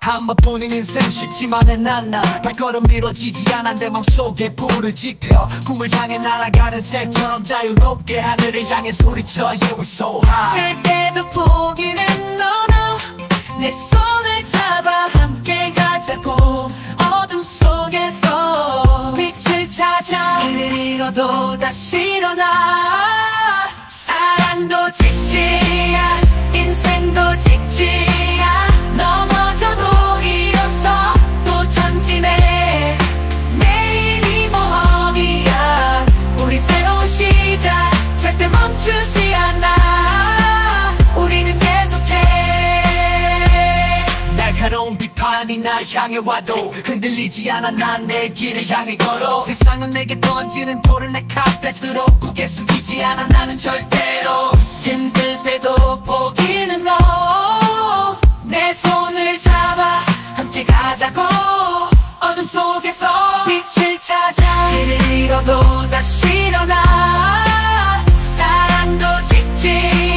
한 번뿐인 인생 쉽지만은 않나 발걸음 미뤄지지 않아. 내 맘속에 불을 지펴. 꿈을 향해 날아가는 새처럼 자유롭게 하늘을 향해 소리쳐 You were so high. 그때도 포기는 너너 내 손을 잡아 함께 가자고. 어둠 속에서 빛을 찾아 길을 잃어도 다시 일어나. 사랑도 직지야 인생도 직지야 넘어져도 일어서 또 전진해. 내일이 모험이야. 우리 새로운 시작 절대 멈추지 않아. 우리는 계속해. 날카로운 비판이 날 향해 와도 흔들리지 않아. 난 내 길을 향해 걸어. 세상은 내게 던지는 돌을 내 카펫으로. 고개 숙이지 않아. 나는 절대로 힘들 때도 포기는 너 내 손을 잡아 함께 가자고. 어둠 속에서 빛을 찾아 길을 잃어도 다시 일어나. 사랑도 직지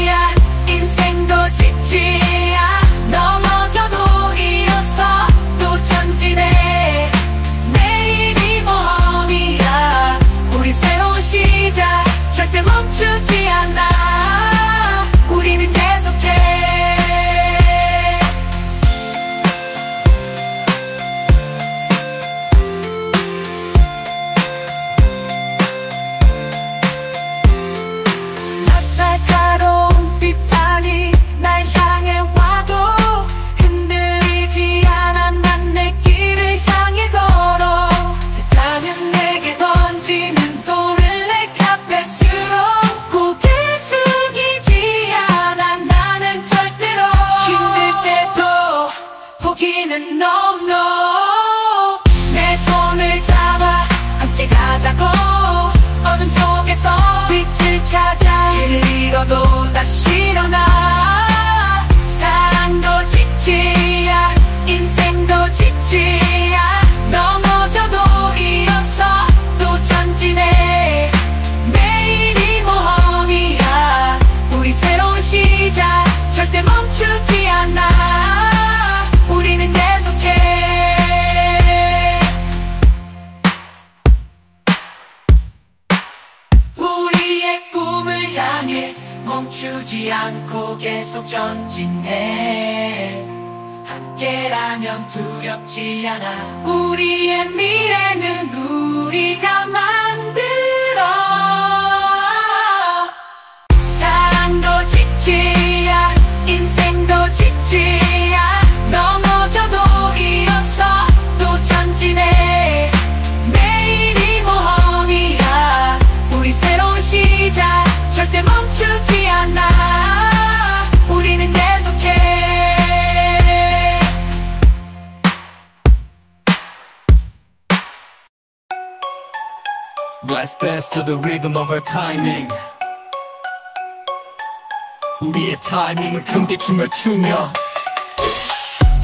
to the rhythm of our timing. 우리의 타이밍은 금기 춤을 추며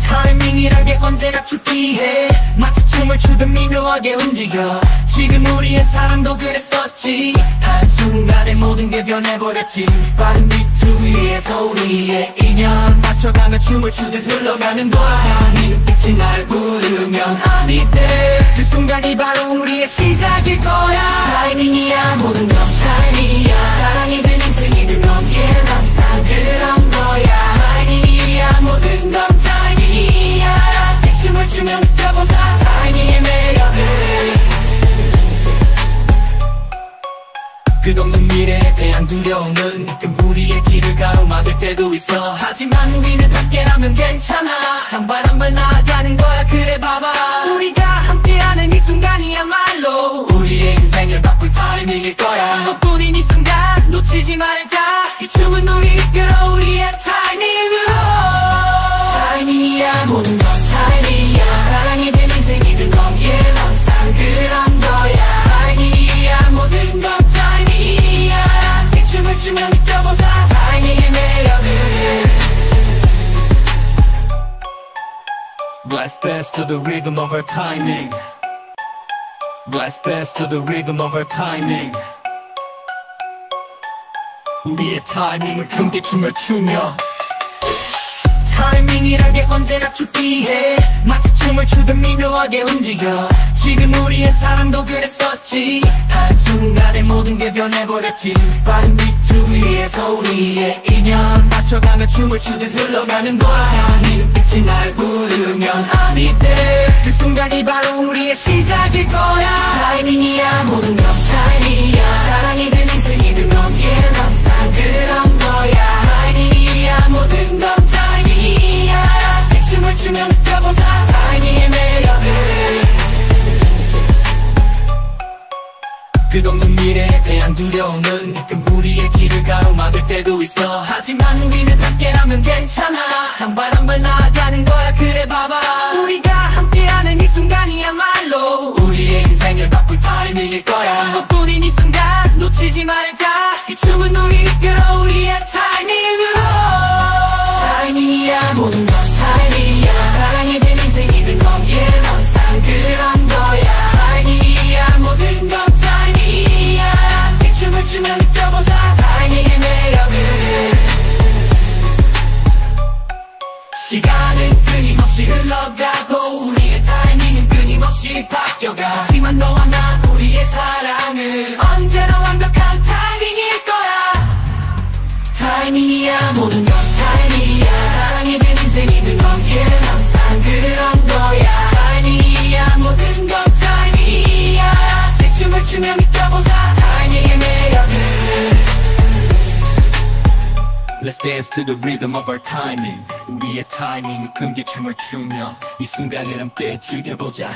타이밍이란 게 언제나 죽기해. 마치 춤을 추듯 미묘하게 움직여. 지금 우리의 사랑도 그랬었지. 한순간에 모든 게 변해버렸지. 빠른 비 트 위에서 우리의 인연. 맞춰가며 춤을 추듯 흘러가는 네 눈빛이 날 부르면 아니 돼그 순간이 바로 우리의 시작일 거야. 타이밍이야 모든 건 타이밍이야. 사랑이든 인생이든 건 yeah, 항상. 그런 거야. 타이밍이야 모든 건 타이밍이야. 이 춤을 추며 느껴보자. 타이밍의 매력을. 끝없는 미래에 대한 두려움은 우리의 길을 가로막을 때도 있어. 하지만 우리는 함께라면 괜찮아. 한 발 한 발 나아가는 거 Let's dance to the rhythm of our timing. Let's dance to the rhythm of our timing. 우리의 타이밍은 금기 춤을 추며 타이밍 타이밍이란 게 언제나 죽기해. 마치 춤을 추듯 미묘하게 움직여. 지금 우리의 사랑도 그랬었지. 한순간에 모든 게 변해버렸지. 빠른 비 트 위에서 우리의 인연. 맞춰가며 춤을 추듯 흘러가는 거야. 네 눈빛이 날 부르면 아니 돼그 순간이 바로 우리의 시작일 거야. 타이밍이야 모든 건 타이밍이야. 사랑이든 인생이든 넌 yeah, 항상 그런 거야. 타이밍이야 모든 건 타이밍이야. 이 춤을 추며 느껴보자 끝없는 미래에 대한 두려움은 가끔 우리의 길을 가로막을 때도 있어. 하지만 우리는 함께라면 괜찮아. 한 발 한 발 나아가는 거야. 그래 봐봐 모든 건 타이밍이야. 사랑이든 인생이든 넌 yeah, 항상 그런 거야. 타이밍이야. 모든 건 타이밍이야. 이 춤을 추며 느껴보자. 타이밍의 매력을. Let's dance to the rhythm of our timing. 우리의 타이밍 금기 춤을 추며 이 순간을 함께 즐겨보자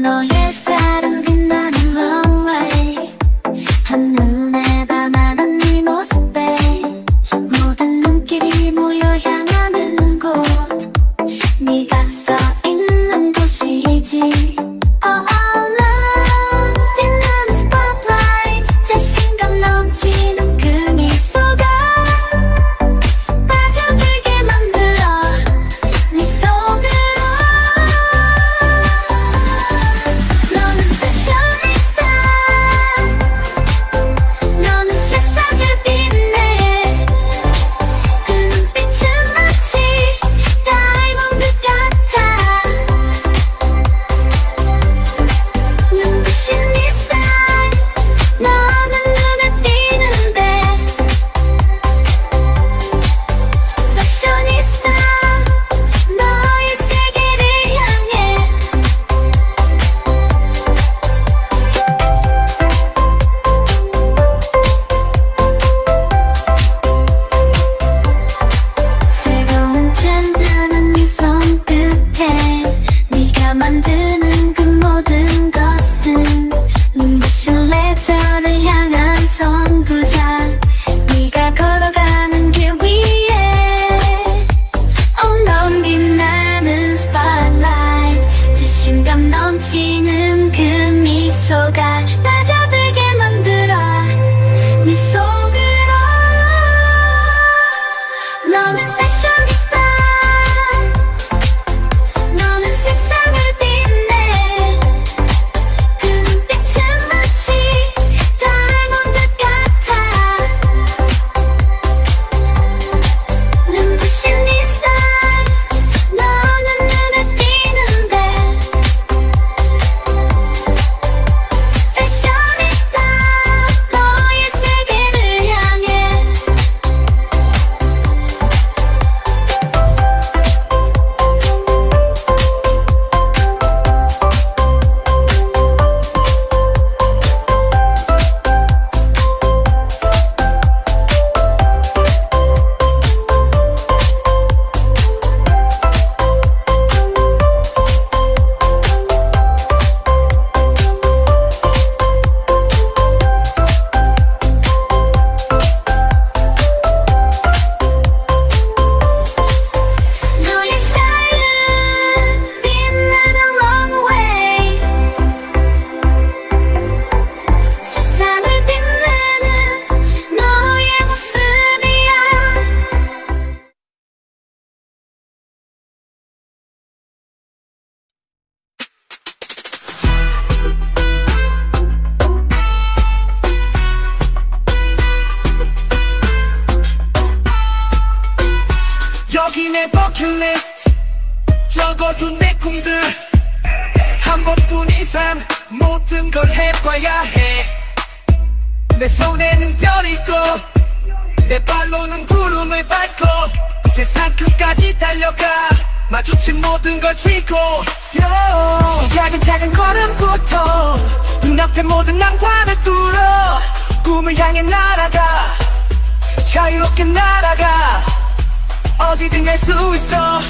너의 버킷리스트 적어둔 내 꿈들. 한 번뿐인 삶 모든 걸 해봐야 해 내 손에는 별 있고 내 발로는 구름을 밟고 세상 끝까지 달려가. 마주친 모든 걸 쥐고. Yo. 작은 작은 걸음부터 눈앞의 모든 난관을 뚫어. 꿈을 향해 날아가. 자유롭게 날아가 어디든 갈 수 있어?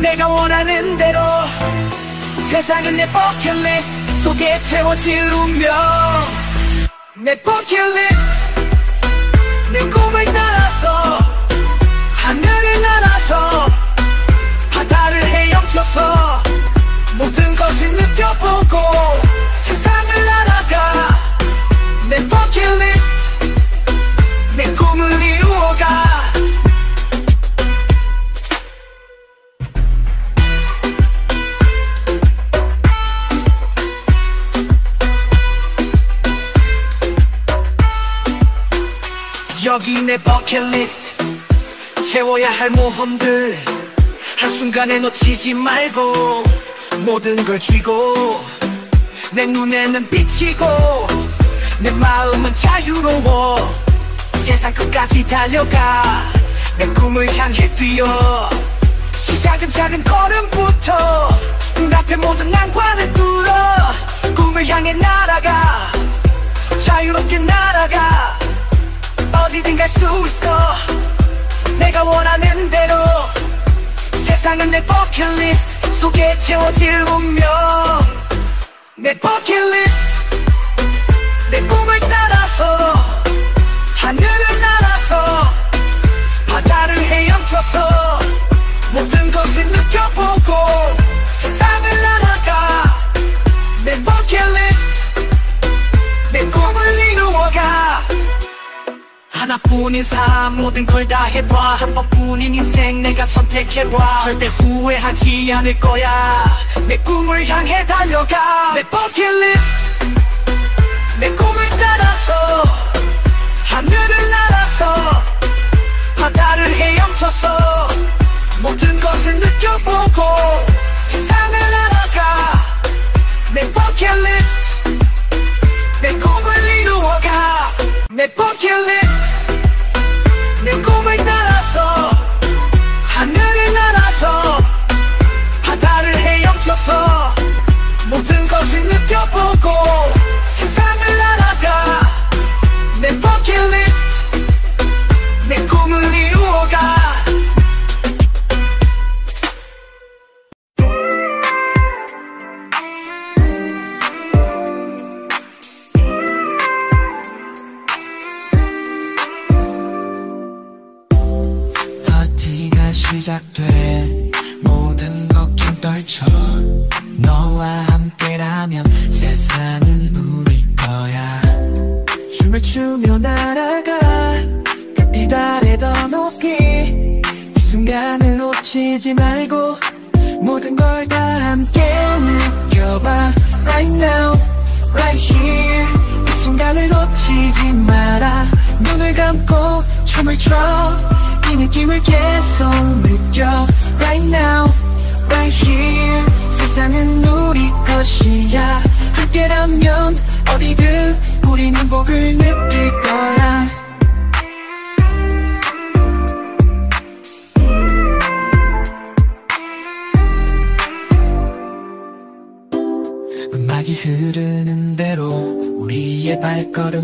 내가 원하는 대로 세상은 내 버킷리스트 속에 채워질 운명. 내 버킷리스트 내 꿈을 따라서 하늘을 날아서 바다를 헤엄쳐서 모든 것을 느껴보고 세상을 날아가. 내 버킷리스트 여기 내 버킷리스트 채워야 할 모험들 한순간에 놓치지 말고 모든 걸 쥐고 내 눈에는 비치고 내 마음은 자유로워. 세상 끝까지 달려가. 내 꿈을 향해 뛰어. 시작은 작은 걸음부터 눈앞의 모든 난관을 뚫어. 꿈을 향해 날아가. 자유롭게 날아가 어디든 갈 수 있어. 내가 원하는 대로 세상은 내 버킷리스트 속에 채워질 운명. 내 버킷리스트 내 꿈을 따라서 하늘을 날아서 바다를 헤엄쳐서 모든 것을 느껴보고 세상 하나뿐인 삶 모든 걸 다 해봐. 한 번뿐인 인생 내가 선택해봐. 절대 후회하지 않을 거야. 내 꿈을 향해 달려가. 내 버킷리스트 내 꿈을 따라서 하늘을 날아서 바다를 헤엄쳐서 모든 것을 느껴보고 세상을 날아가. 내 버킷리스트 내 이루어가 내 버킷리스트 내 꿈을 따라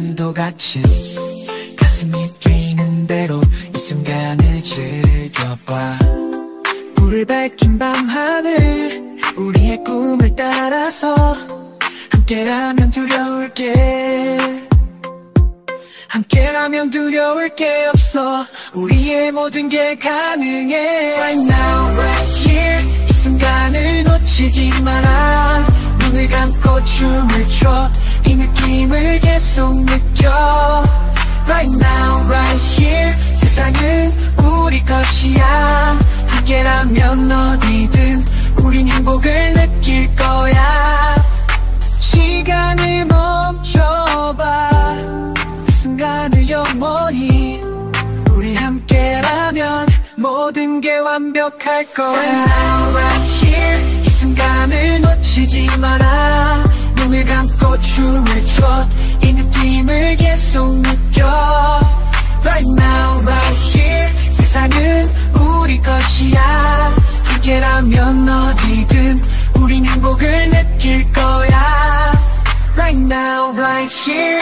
발걸음도 같이 가슴이 뛰는 대로 이 순간을 즐겨봐. 불을 밝힌 밤하늘 우리의 꿈을 따라서 함께라면 두려울 게. 함께라면 두려울 게 없어. 우리의 모든 게 가능해. Right now, right here. 이 순간을 놓치지 마라. 눈을 감고 춤을 춰 이 느낌을 계속 느껴. Right now, right here 세상은 우리 것이야. 함께라면 어디든 우린 행복을 느낄 거야. 시간을 멈춰봐. 이 순간을 영원히 우리 함께라면 모 모든 게 완벽할 거야. Right now, right here 이 순간을 놓치지 마라 눈을 감고 춤을 춰 이 느낌을 계속 느껴 Right now, right here 세상은 우리 것이야 함께라면 어디든 우린 행복을 느낄 거야 Right now, right here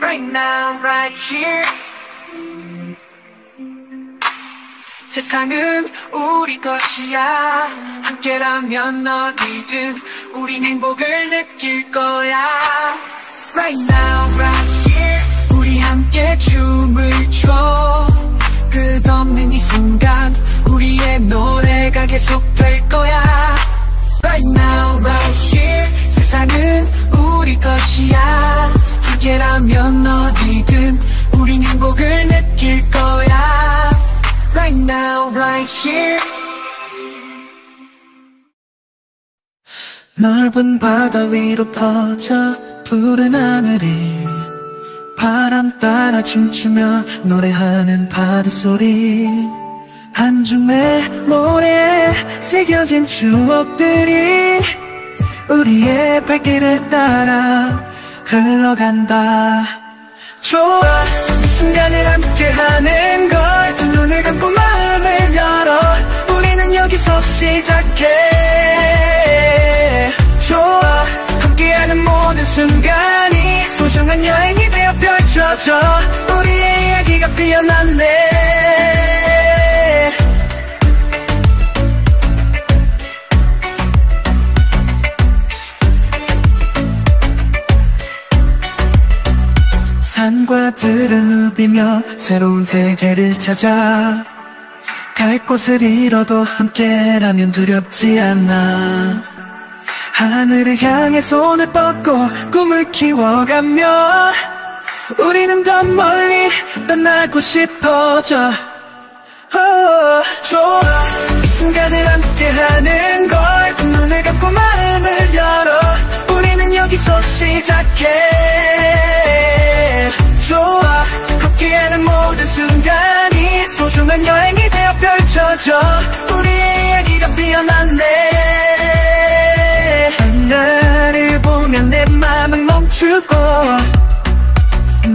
Right now, right here 세상은 우리 것이야. 함께라면 어디든 우린 행복을 느낄 거야. Right now, right here 우리 함께 춤을 춰. 끝없는 이 순간 우리의 노래가 계속될 거야. Right now, right here 세상은 우리 것이야. 함께라면 어디든 우린 행복을 느낄 거야 Right now, right here. 넓은 바다 위로 퍼져 푸른 하늘이 바람 따라 춤추며 노래하는 파도 소리. 한 줌의 모래에 새겨진 추억들이 우리의 발길을 따라 흘러간다. 좋아 이 순간을 함께하는 걸 시작해. 좋아. 함께하는 모든 순간이 소중한 여행이 되어 펼쳐져. 우리의 이야기가 피어났네. 산과 들을 누비며 새로운 세계를 찾아 갈 곳을 잃어도 함께라면 두렵지 않아. 하늘을 향해 손을 뻗고 꿈을 키워가며 우리는 더 멀리 떠나고 싶어져. 어, 좋아. 이 순간을 함께하는 걸 두 눈을 감고 마음을 열어. 우리는 여기서 시작해. 좋아. 함께하는 모든 순간이 소중한 여행이 펼쳐져 우리의 이야기가 피어났네. 하늘을 보면 내 맘은 멈추고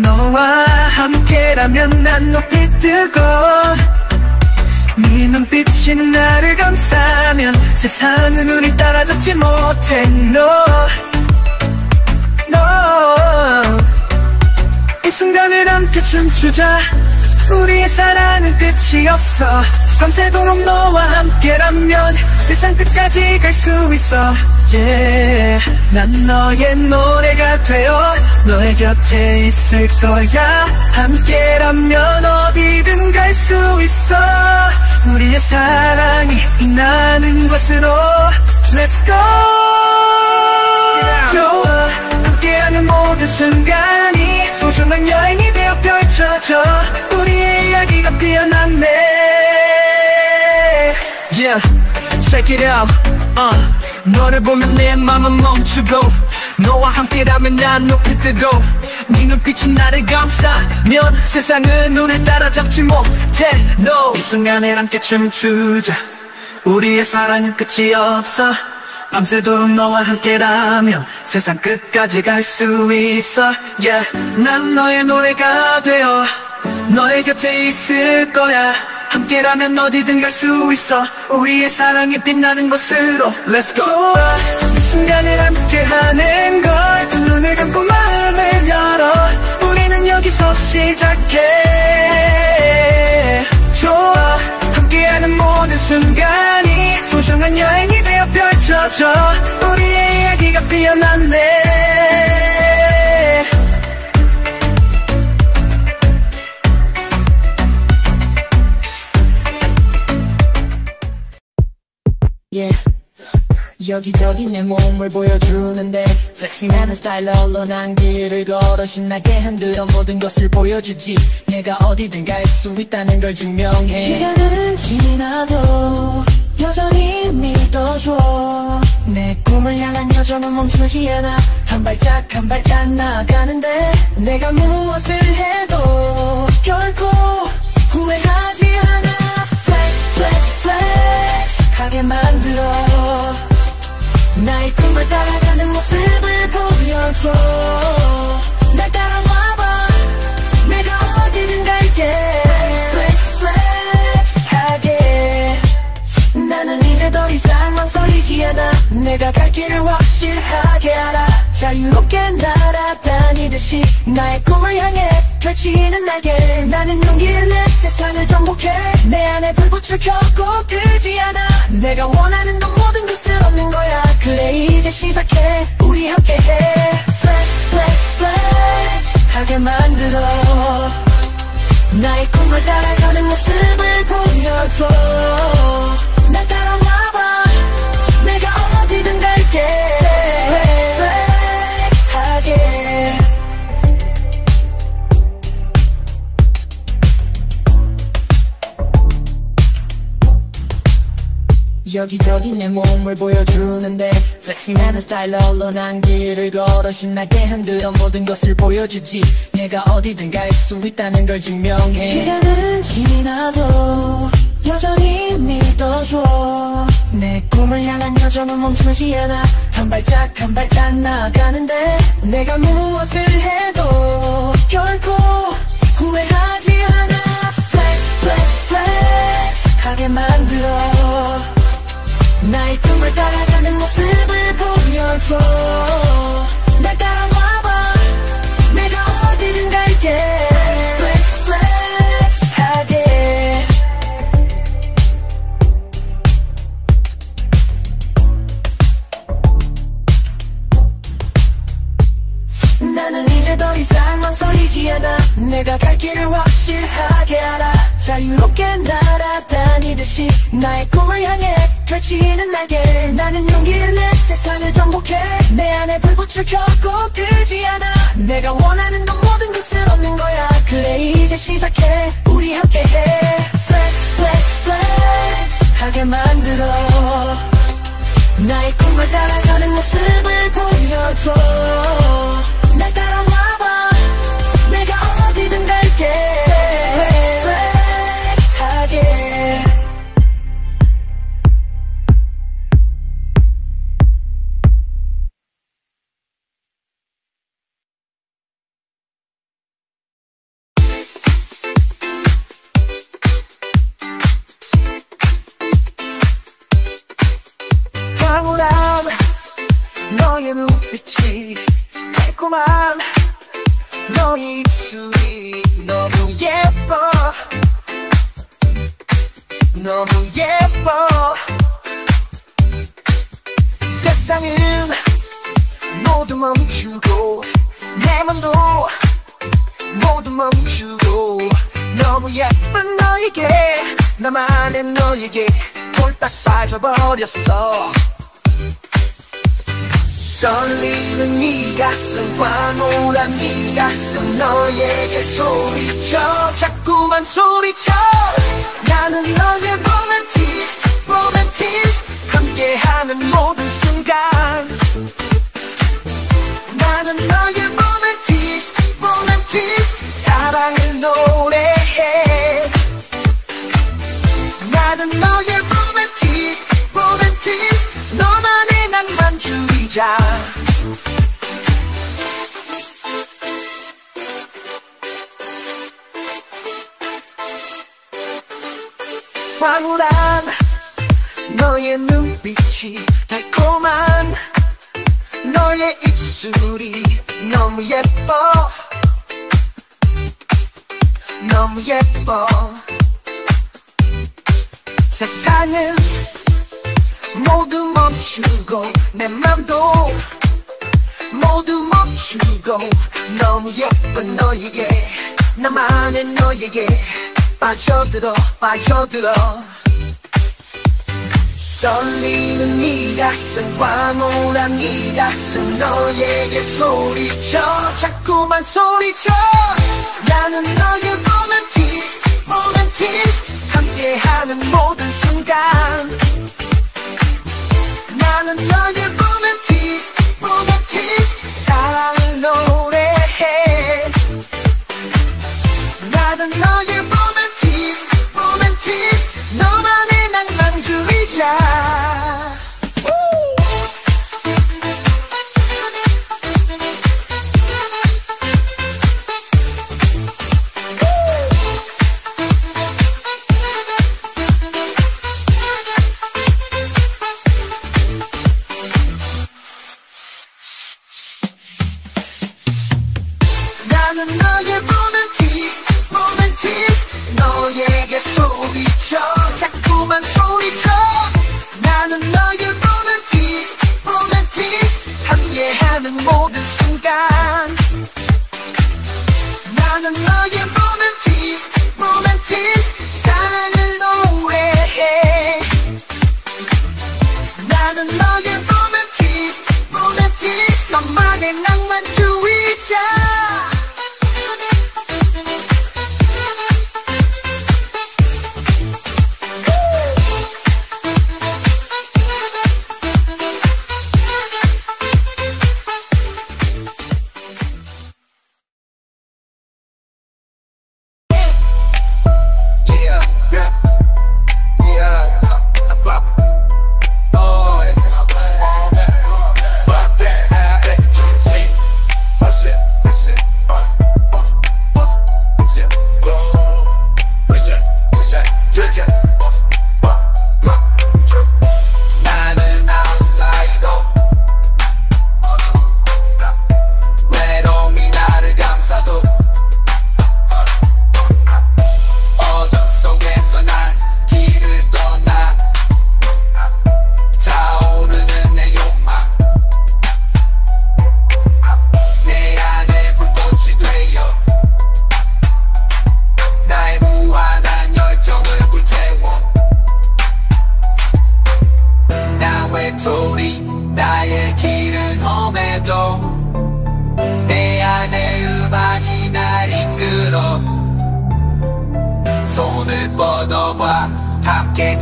너와 함께라면 난 높이 뜨고 네 눈빛이 나를 감싸면 세상은 우릴 따라잡지 못해. No No. 이 순간을 함께 춤추자 우리의 사랑은 끝이 없어. 밤새도록 너와 함께라면 세상 끝까지 갈 수 있어. Yeah. 난 너의 노래가 되어 너의 곁에 있을 거야. 함께라면 어디든 갈 수 있어. 우리의 사랑이 빛나는 곳으로 Let's go. 좋아 함께하는 모든 순간이 소중한 여행이 되어 펼쳐져. 우리 의 이야기가 피어났네. Yeah, check it out. Uh, 너를 보면 내 맘은 멈추고 너와 함께라면 난 높이 뜨고 네 눈빛이 나를 감싸면 세상은 우릴 따라잡지 못해. No 이 순간에 함께 춤추자. 우리의 사랑은 끝이 없어. 밤새도록 너와 함께라면 세상 끝까지 갈 수 있어. Yeah. 난 너의 노래가 되어 너의 곁에 있을 거야. 함께라면 어디든 갈 수 있어. 우리의 사랑이 빛나는 곳으로. Let's go. 이 순간을 함께하는 걸 두 눈을 감고 마음을 열어. 우리는 여기서 시작해. 좋아. 함께하는 모든 순간이 소중한 여행이 되어 펼쳐져. 우리의 이야기가 피어났네 yeah. 여기저기 내 몸을 보여주는데 flexing하는 스타일로 난 길을 걸어 신나게 흔들어 모든 것을 보여주지. 내가 어디든 갈 수 있다는 걸 증명해. 시간은 지나도 여전히 믿어줘. 내 꿈을 향한 여정은 멈추지 않아. 한 발짝 한 발짝 나아가는데 내가 무엇을 해도 결코 후회하지 않아. Flex flex flex. 생각하게 만들어. 나의 꿈을 따라가는 모습을 보여줘 날 따라와봐. 내가 어디든 갈게. 가지 않아. 내가 갈 길을 확실하게 알아. 자유롭게 날아다니듯이 나의 꿈을 향해 펼치는 날개. 나는 용기를 내 세상을 정복해. 내 안에 불꽃을 켜고 끄지 않아. 내가 원하는 건 모든 것을 얻는 거야. 그래 이제 시작해. 우리 함께해. Flex flex flex. 하게 만들어. 나의 꿈을 따라가는 모습을 보여줘. 나 따라와봐. 내가 어디든 갈게. Flex 하게 여기저기 내 몸을 보여주는데 플렉싱하는 스타일로 난 길을 걸어 신나게 흔들어 모든 것을 보여주지 내가 어디든 갈 수 있다는 걸 증명해 시간은 지나도 꿈을 향한 여정은 멈추지 않아 한 발짝 한 발짝 나아가는데 내가 무엇을 해도 결코 후회하지 않아. Flex flex flex. 하게 만들어. 나의 꿈을 따라가는 모습을 보여줘 날 따라와봐. 내가 어디든 갈게 망설이지 않아. 내가 갈 길을 확실하게 알아. 자유롭게 날아다니듯이 나의 꿈을 향해 펼치는 날개. 나는 용기를 내 세상을 정복해. 내 안에 불꽃을 켜고 끄지 않아. 내가 원하는 건 모든 것을 얻는 거야. 그래 이제 시작해. 우리 함께해. Flex flex flex. 하게 만들어. 나의 꿈을 따라가는 모습을 보여줘. 날 따라와봐 어디든 갈게. Flex flex 하게 황홀한 너의 눈빛이 달콤한 너의 입술 너무 예뻐. 세상은 모두 멈추고 내 맘도 모두 멈추고. 너무 예쁜 너에게 나만의 너에게 홀딱 빠져버렸어. 떨리는 네 가슴 황홀한 네 가슴 너에게 소리쳐. 자꾸만 소리쳐 나는 너의 로맨티스트 로맨티스트. 함께하는 모든 순간. 나는 너의 로맨티스트 로맨티스트. 사랑을 노래해. 나는 너의 로맨티스트 로맨티스트. 너만의 낭만주의자 황홀한 너의 눈빛이 달콤한 너의 입술이 너무 예뻐. 너무 예뻐. 세상은 모두 멈추고 내 맘도 모두 멈추고 너무 예쁜 너에게 나만의 너에게 빠져들어 빠져들어. 떨리는 네 가슴 황홀한 네 가슴 너에게 소리쳐. 자꾸만 소리쳐. 나는 너의 로맨티스트 로맨티스트. 함께하는 모든 순간. 나는 너의 로맨티스트 로맨티스트. 사랑을 노래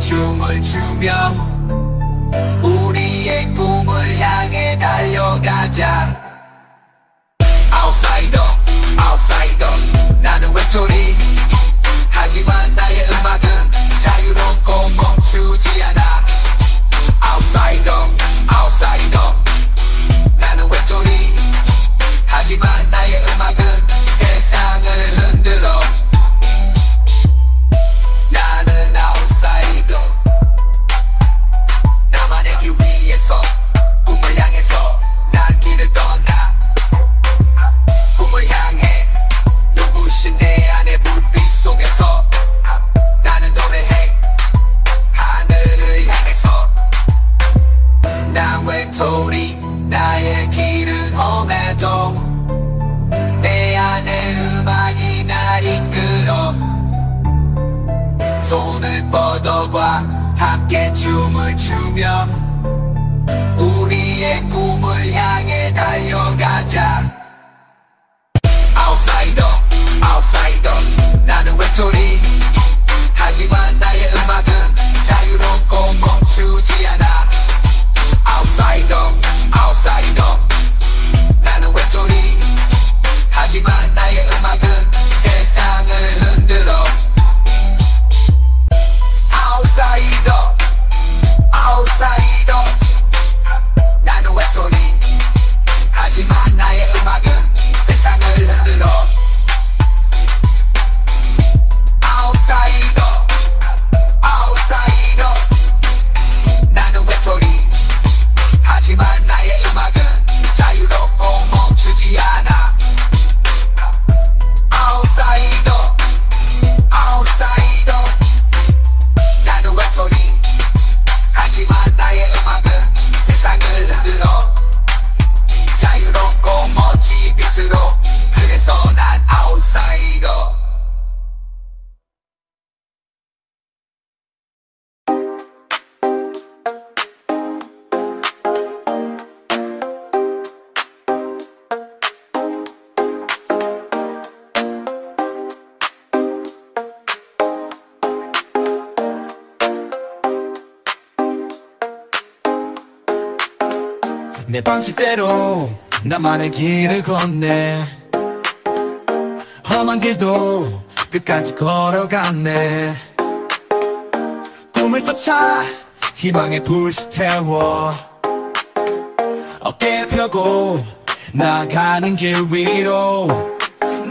춤을 추며 우리의 꿈을 향해 달려가자. 내 방식대로 나만의 길을 걷네. 험한 길도 끝까지 걸어갔네. 꿈을 쫓아 희망의 불씨 태워. 어깨 펴고 나가는 길 위로.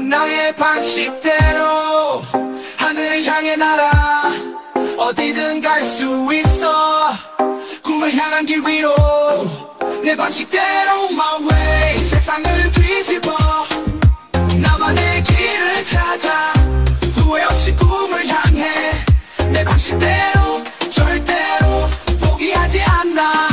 나의 방식대로 하늘을 향해 날아. 어디든 갈 수 있어. 꿈을 향한 길 위로. 내 방식대로 my way. 세상을 뒤집어 나만의 길을 찾아 후회 없이 꿈을 향해 내 방식대로 절대로 포기하지 않나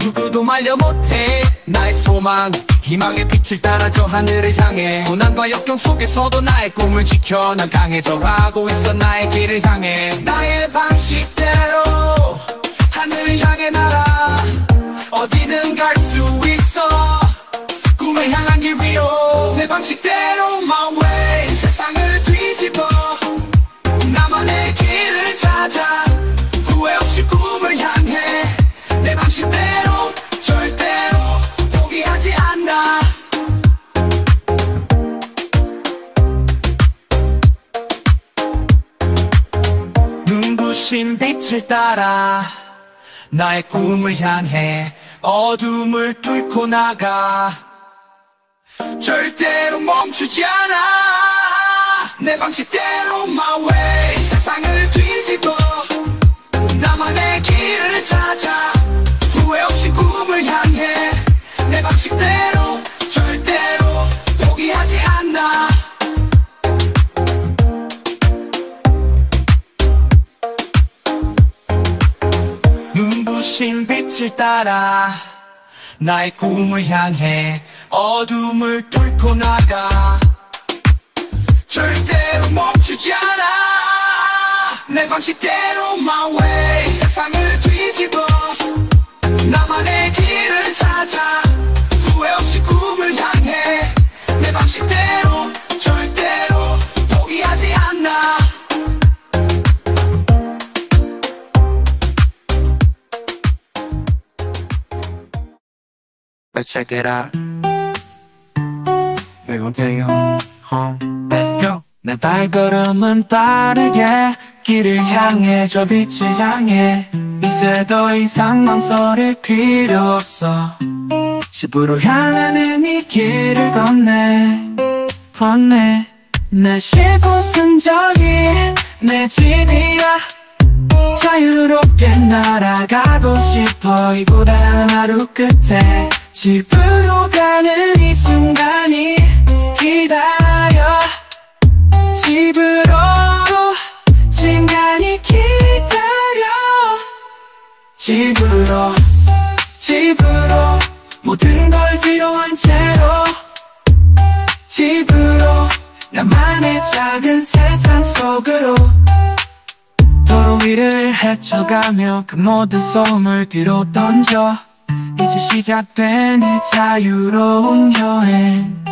누구도 말려 못해 나의 소망 희망의 빛을 따라 저 하늘을 향해. 고난과 역경 속에서도 나의 꿈을 지켜 난 강해져 가고 있어 나의 길을 향해. 나의 방식대로 하늘을 향해 날아 어디든 갈 수 있어. 꿈을 향한 길 위로. 내 방식대로 my way 세상을 뒤집어. 나만의 길을 찾아. 후회 없이 꿈을 향해. 내 방식대로 눈부신 빛을 따라 나의 꿈을 향해 어둠을 뚫고 나가. 절대로 멈추지 않아. 내 방식대로 my way. 세상을 뒤집어 나만의 길을 찾아. 후회 없이 꿈을 향해 내 방식대로 절대로 포기하지 눈부신 빛을 따라 나의 꿈을 향해 어둠을 뚫고 나가. 절대로 멈추지 않아. 내 방식대로 my way. 세상을 뒤집어. 나만의 길을 찾아. 후회 없이 꿈을 향해 내 방식대로 Let's check it out. We're gonna take you home. Let's go. 내 발걸음은 빠르게 길을 향해 저 빛을 향해 이제 더 이상 망설일 필요 없어 집으로 향하는 이 길을 건네 건네 내 쉴 곳은 저기 내 집이야 자유롭게 날아가고 싶어 이 고단한 하루 끝에 집으로 가는 이 순간이 기다려. 집으로 시간이 기다려. 집으로 집으로 모든 걸 뒤로 한 채로. 집으로 나만의 작은 세상 속으로. 도로 위를 헤쳐가며 그 모든 소음을 뒤로 던져 이제 시작된 이 자유로운 여행.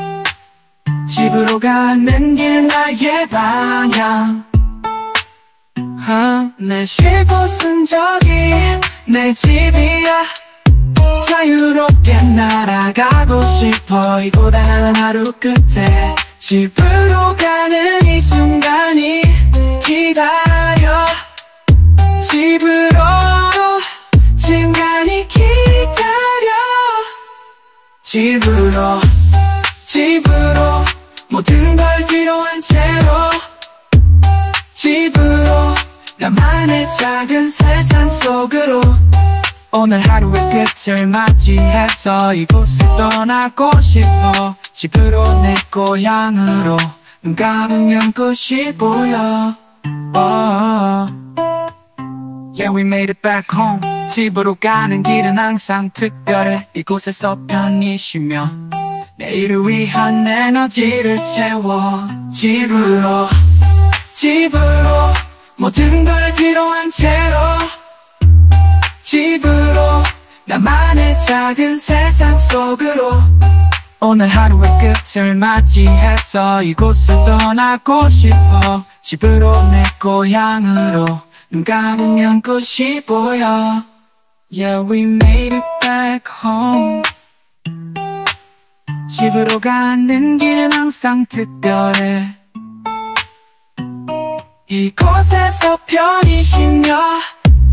집으로 가는 길 나의 방향. 아, 내 쉴 곳은 저기 내 집이야. 자유롭게 날아가고 싶어. 이 고단한 하루 끝에 집으로 가는 이 순간이 기다려. 집으로 집으로 집으로 모든 걸 뒤로한 채로. 집으로 나만의 작은 세상 속으로. 오늘 하루의 끝을 맞이해서 이곳을 떠나고 싶어. 집으로 내 고향으로 눈 감으면 끝이 보여. oh. Yeah we made it back home. 집으로 가는 길은 항상 특별해. 이곳에서 편히 쉬며 내일을 위한 에너지를 채워. 집으로 집으로 모든 걸 뒤로 한 채로. 집으로 나만의 작은 세상 속으로. 오늘 하루의 끝을 맞이해서 이곳을 떠나고 싶어. 집으로 내 고향으로 눈 감으면 끝이 보여. Yeah we made it back home. 집으로 가는 길은 항상 특별해. 이곳에서 편히 쉬며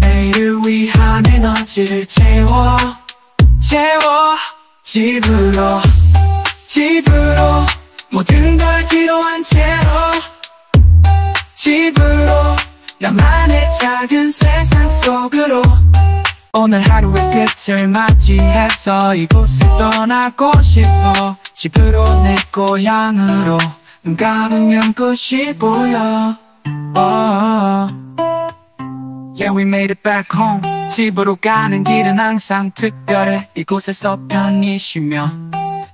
내일을 위한 에너지를 채워 채워. 집으로 집으로 모든 걸 뒤로 한 채로. 집으로 나만의 작은 세상 속으로 오늘 하루의 끝을 맞이해서 이곳을 떠나고 싶어. 집으로 내 고향으로 눈 감으면 끝이 보여. Oh. Yeah we made it back home. 집으로 가는 길은 항상 특별해. 이곳에서 편히 쉬며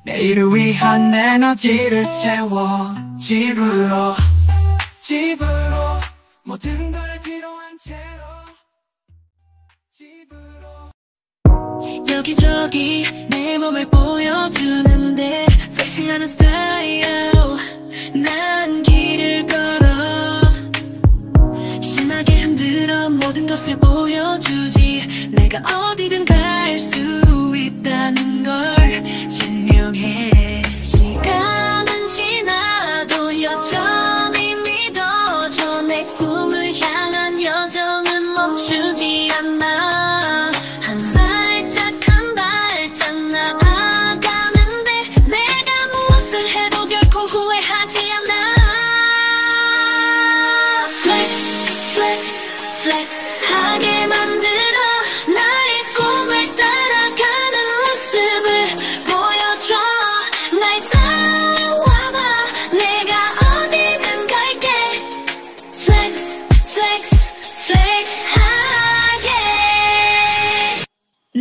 내일을 위한 에너지를 채워. 집으로 집으로 모든 걸 뒤로 한 채로 집으로. 여기저기 내 몸을 보여주는데 flexing하는 스타일 난 길을 걸어. 심하게 흔들어 모든 것을 보여주지. 내가 어디든 갈 수 있다는 걸 증명해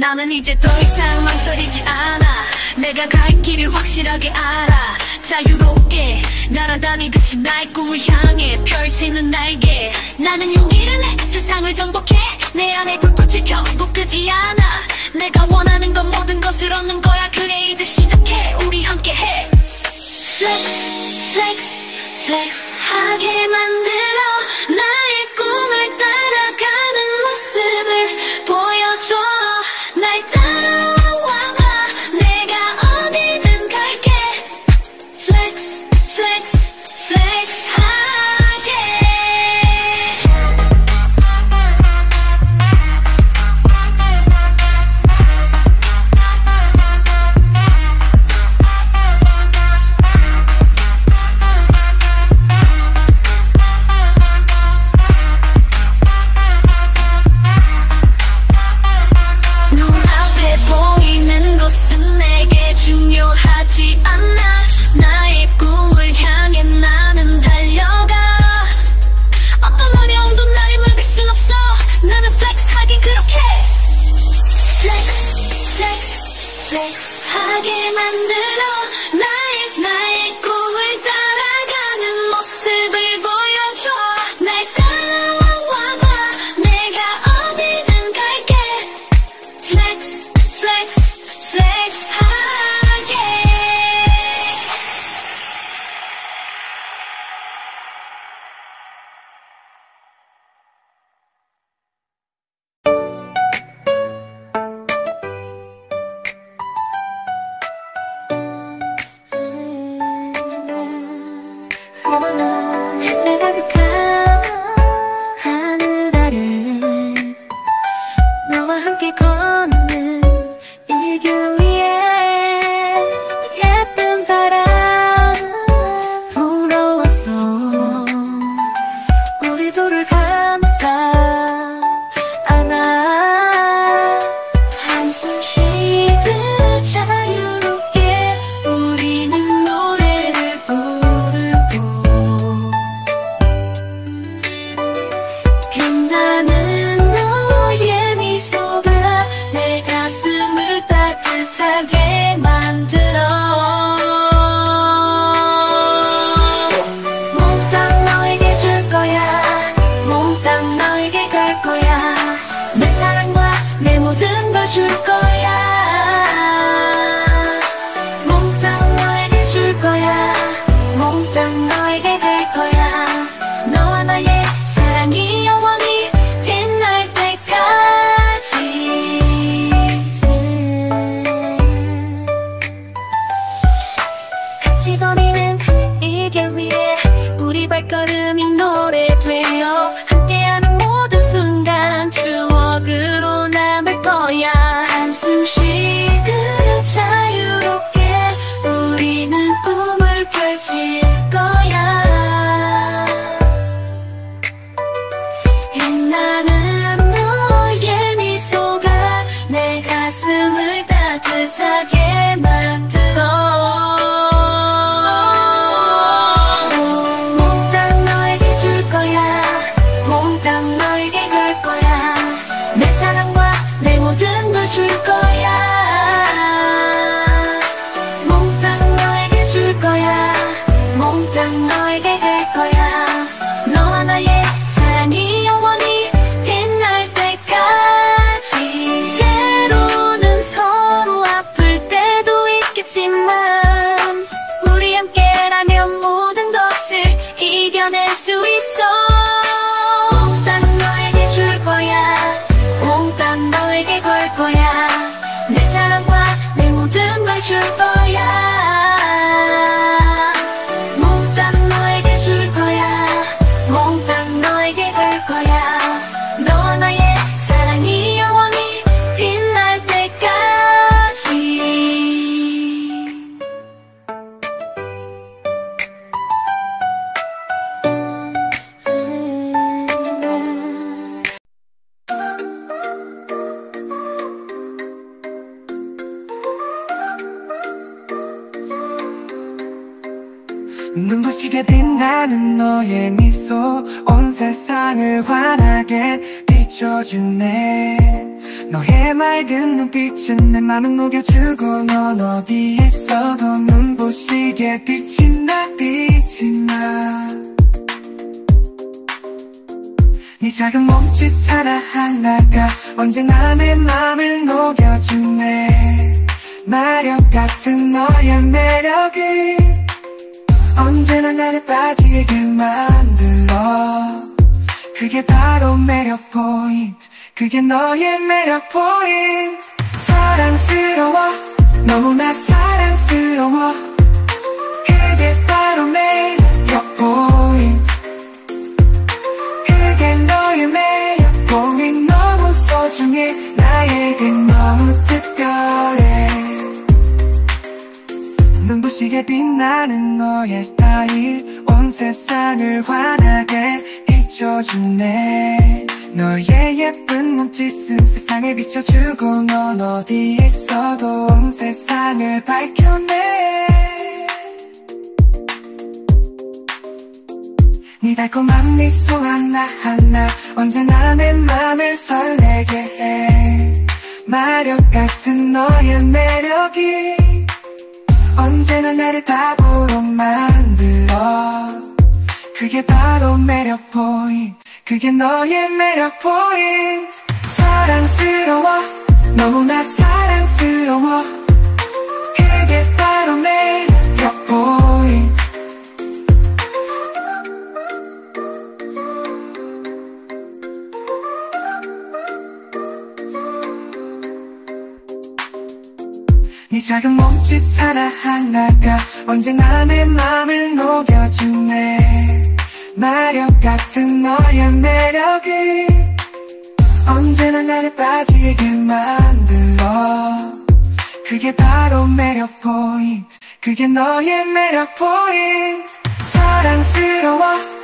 나는 이제 더 이상 망설이지 않아. 내가 갈 길을 확실하게 알아. 자유롭게 날아다니듯이 나의 꿈을 향해 펼치는 날개. 나는 용기를 내 세상을 정복해. 내 안에 불꽃이 결국 끄지 않아. 내가 원하는 건 모든 것을 얻는 거야. 그래 이제 시작해. 우리 함께 해. Flex, flex, flex. 하게 만들어. 나 모든 소중해 나에게 너무 특별해. 눈부시게 빛나는 너의 스타일 온 세상을 환하게 비춰주네. 너의 예쁜 몸짓은 세상을 비춰주고 넌 어디에 있어도 온 세상을 밝혀내 네 달콤한 미소 하나하나 언제나 내 맘을 설레게 해. 마력 같은 너의 매력이 언제나 나를 바보로 만들어. 그게 바로 매력 포인트 그게 너의 매력 포인트. 사랑스러워 너무나 사랑스러워. 그게 바로 매력 포인트 작은 몸짓 하나하나가 언제나 내 맘을 녹여주네. 마력 같은 너의 매력이 언제나 나를 빠지게 만들어. 그게 바로 매력 포인트 그게 너의 매력 포인트. 사랑스러워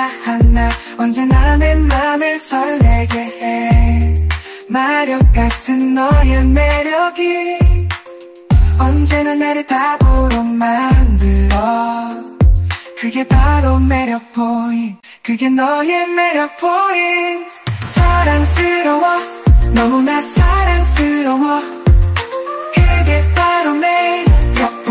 하나하나 언제나 내 맘을 설레게 해. 마력 같은 너의 매력이 언제나 나를 바보로 만들어. 그게 바로 매력 포인트 그게 너의 매력 포인트. 사랑스러워 너무나 사랑스러워. 그게 바로 매력